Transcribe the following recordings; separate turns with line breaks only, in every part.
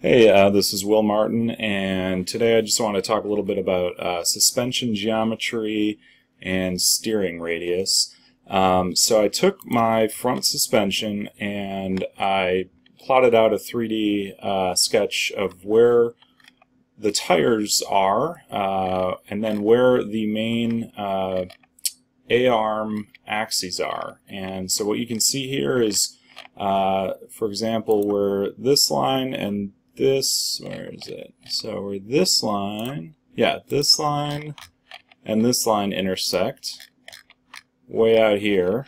Hey, uh, this is Will Martin, and today I just want to talk a little bit about uh, suspension geometry and steering radius. Um, so I took my front suspension and I plotted out a 3D uh, sketch of where the tires are, uh, and then where the main uh, A-arm axes are. And so what you can see here is, uh, for example, where this line and this, where is it? So where this line, yeah, this line and this line intersect, way out here,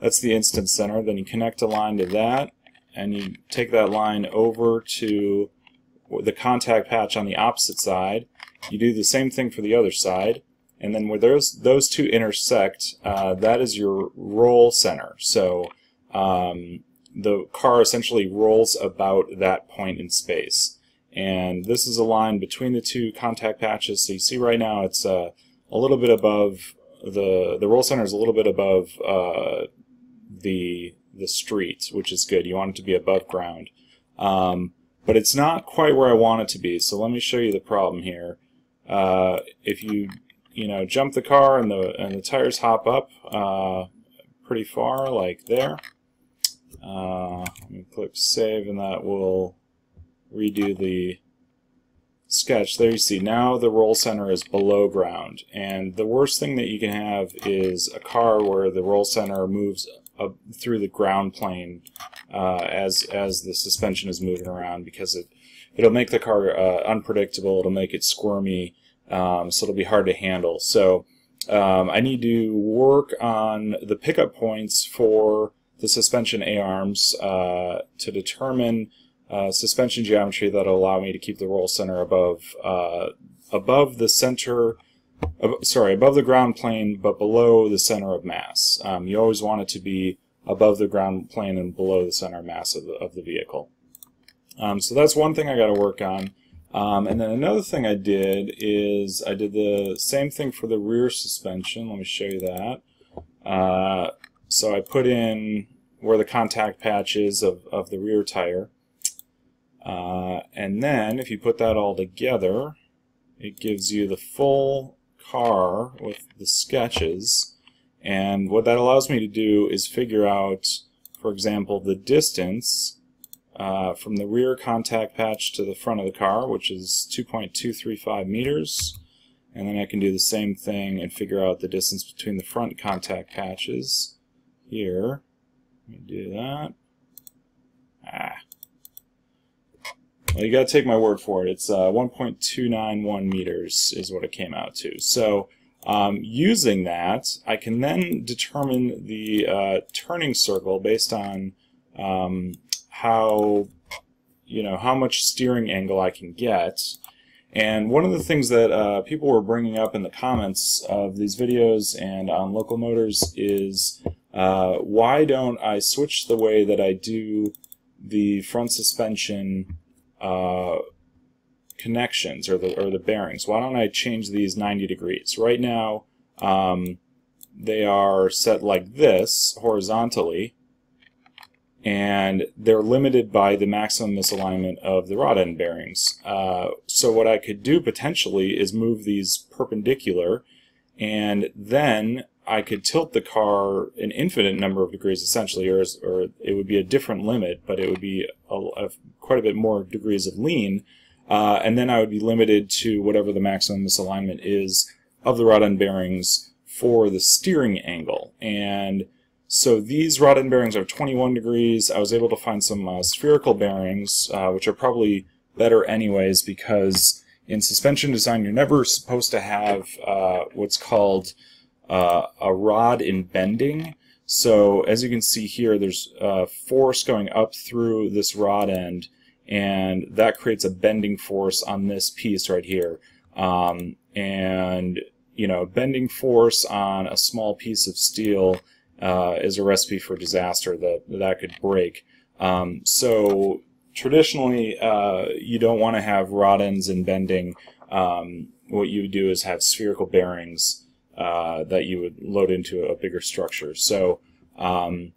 that's the instant center. Then you connect a line to that, and you take that line over to the contact patch on the opposite side. You do the same thing for the other side, and then where those those two intersect, uh, that is your roll center. So um, the car essentially rolls about that point in space. And this is a line between the two contact patches. So you see right now it's uh, a little bit above the the roll center is a little bit above uh, the the street, which is good. You want it to be above ground, um, but it's not quite where I want it to be. So let me show you the problem here. Uh, if you you know jump the car and the and the tires hop up uh, pretty far, like there, uh, click save and that will redo the sketch. There you see, now the roll center is below ground. And the worst thing that you can have is a car where the roll center moves up through the ground plane uh, as, as the suspension is moving around because it, it'll make the car uh, unpredictable, it'll make it squirmy, um, so it'll be hard to handle. So um, I need to work on the pickup points for the suspension A-arms uh, to determine uh, suspension geometry that will allow me to keep the roll center above uh, above the center, sorry, above the ground plane, but below the center of mass. Um, you always want it to be above the ground plane and below the center of mass of the, of the vehicle. Um, so that's one thing I got to work on. Um, and then another thing I did is I did the same thing for the rear suspension. Let me show you that. So I put in where the contact patch is of, of the rear tire. Uh, and then if you put that all together, it gives you the full car with the sketches. And what that allows me to do is figure out, for example, the distance uh, from the rear contact patch to the front of the car, which is 2.235 meters. And then I can do the same thing and figure out the distance between the front contact patches here. Let me do that. Ah. Well, you gotta take my word for it. It's uh, 1.291 meters is what it came out to. So um, using that, I can then determine the uh, turning circle based on um, how you know how much steering angle I can get. And one of the things that uh, people were bringing up in the comments of these videos and on Local Motors is uh, why don't I switch the way that I do the front suspension uh, connections or the or the bearings? Why don't I change these 90 degrees? Right now, um, they are set like this horizontally, and they're limited by the maximum misalignment of the rod end bearings. Uh, so what I could do potentially is move these perpendicular, and then I could tilt the car an infinite number of degrees essentially, or, or it would be a different limit, but it would be a, a, quite a bit more degrees of lean, uh, and then I would be limited to whatever the maximum misalignment is of the rod end bearings for the steering angle. And so these rod end bearings are 21 degrees. I was able to find some uh, spherical bearings, uh, which are probably better anyways, because in suspension design, you're never supposed to have uh, what's called uh, a rod in bending. So as you can see here, there's a force going up through this rod end, and that creates a bending force on this piece right here. Um, and you know, bending force on a small piece of steel uh, is a recipe for disaster that that could break. Um, so traditionally, uh, you don't want to have rod ends in bending. Um, what you do is have spherical bearings uh, that you would load into a bigger structure. So um,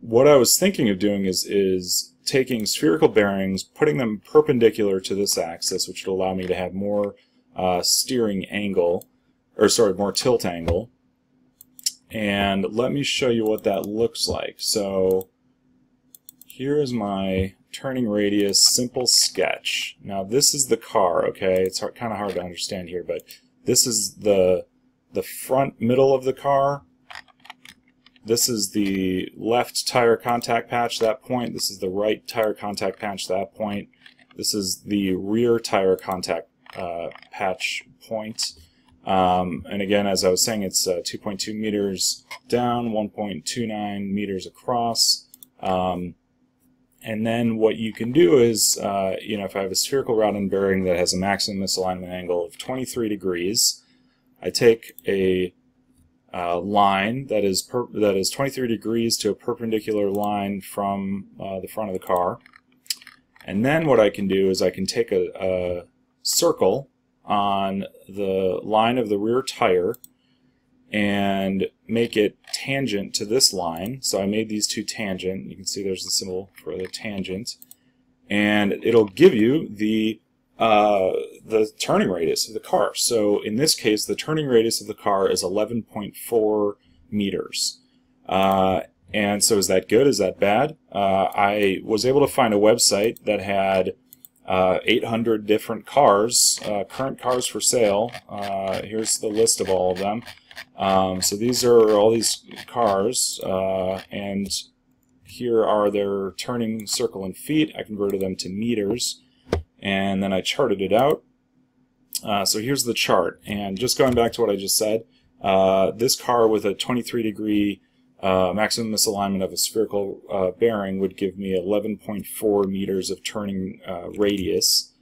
what I was thinking of doing is is taking spherical bearings, putting them perpendicular to this axis, which would allow me to have more uh, steering angle, or sorry, more tilt angle. And let me show you what that looks like. So here is my turning radius simple sketch. Now this is the car, okay? It's kind of hard to understand here, but this is the the front middle of the car. This is the left tire contact patch, that point. This is the right tire contact patch, that point. This is the rear tire contact uh, patch point. Um, and again, as I was saying, it's uh, 2.2 meters down, 1.29 meters across. Um, and then what you can do is, uh, you know, if I have a spherical rod end bearing that has a maximum misalignment angle of 23 degrees, I take a uh, line that is that is 23 degrees to a perpendicular line from uh, the front of the car. And then what I can do is I can take a, a circle on the line of the rear tire and make it tangent to this line. So I made these two tangent. You can see there's the symbol for the tangent. And it'll give you the uh, the turning radius of the car. So in this case, the turning radius of the car is 11.4 meters. Uh, and so is that good? Is that bad? Uh, I was able to find a website that had uh, 800 different cars, uh, current cars for sale. Uh, here's the list of all of them. Um, so these are all these cars, and here are their turning circle in feet. I converted them to meters, and then I charted it out. Uh, so here's the chart, and just going back to what I just said, uh, this car with a 23 degree uh, maximum misalignment of a spherical uh, bearing would give me 11.4 meters of turning uh, radius.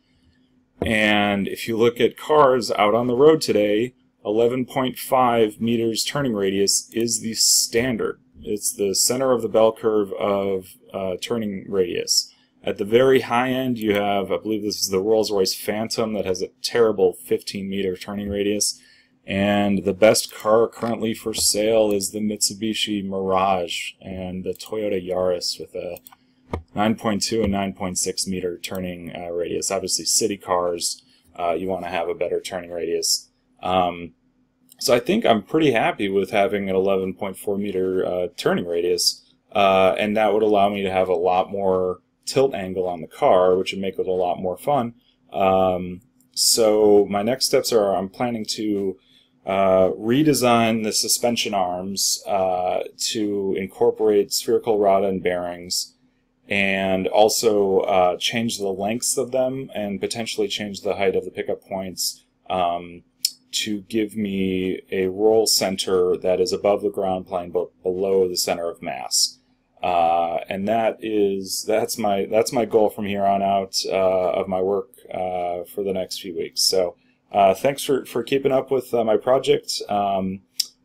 And if you look at cars out on the road today, 11.5 meters turning radius is the standard. It's the center of the bell curve of uh, turning radius. At the very high end, you have, I believe this is the Rolls-Royce Phantom that has a terrible 15 meter turning radius. And the best car currently for sale is the Mitsubishi Mirage and the Toyota Yaris with a 9.2 and 9.6 meter turning uh, radius. Obviously, city cars, uh, you want to have a better turning radius. Um, so I think I'm pretty happy with having an 11.4 meter uh, turning radius, uh, and that would allow me to have a lot more tilt angle on the car, which would make it a lot more fun. Um, so my next steps are I'm planning to uh, redesign the suspension arms uh, to incorporate spherical rod end bearings and also uh, change the lengths of them and potentially change the height of the pickup points um, to give me a roll center that is above the ground plane but below the center of mass. Uh, and that is that's my that's my goal from here on out uh, of my work uh, for the next few weeks. So uh, thanks for for keeping up with uh, my project. Um,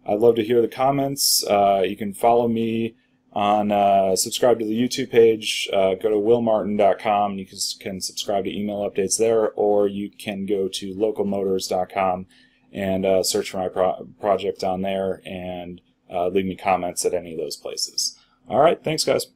I'd love to hear the comments. Uh, you can follow me on subscribe to the YouTube page. go to willmartin.com. You can, can subscribe to email updates there, or you can go to localmotors.com and uh, search for my pro project on there and uh, leave me comments at any of those places. All right, thanks, guys.